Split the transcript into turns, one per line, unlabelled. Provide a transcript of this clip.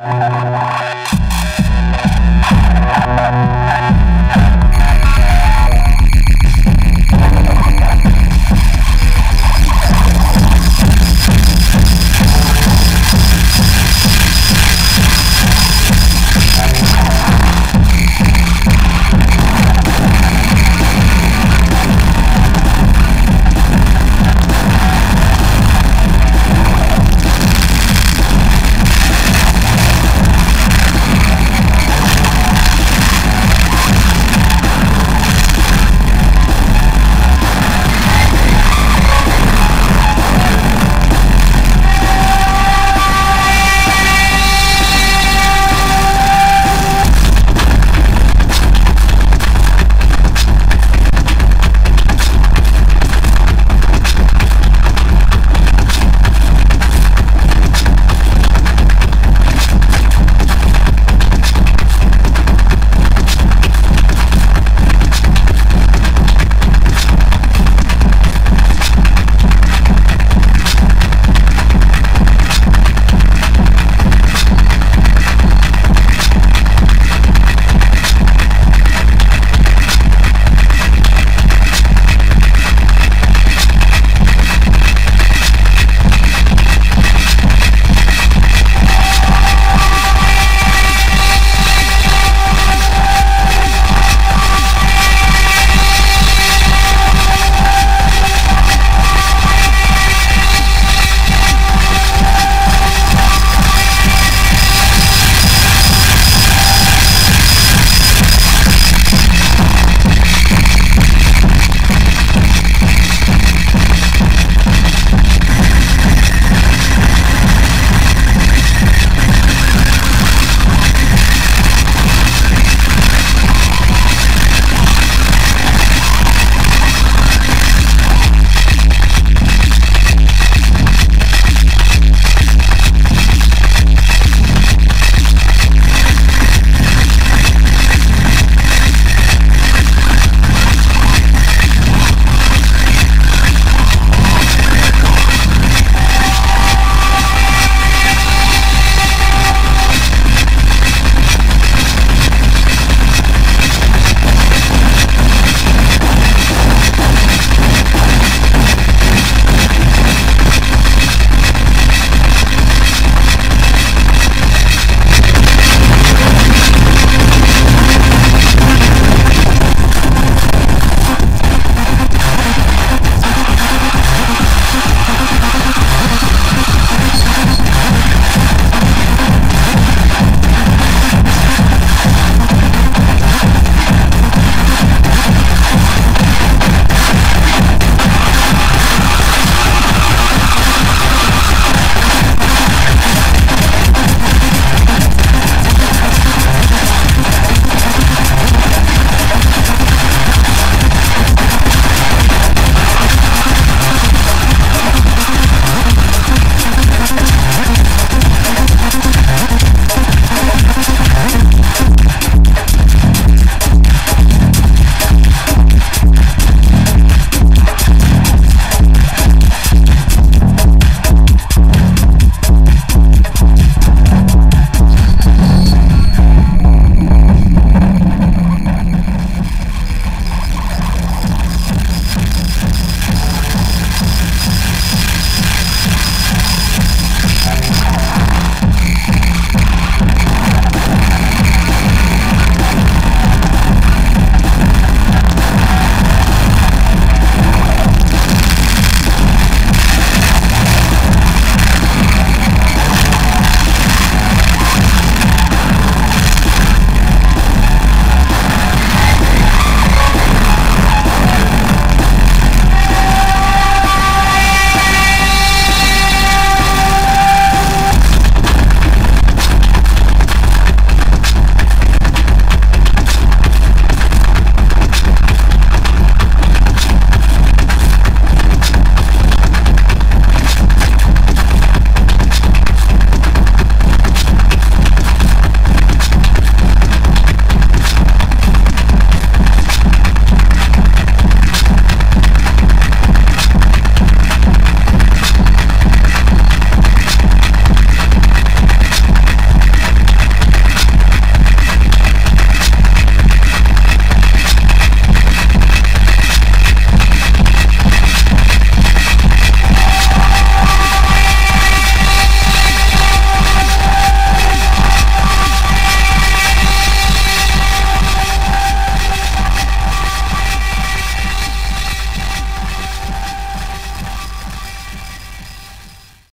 Música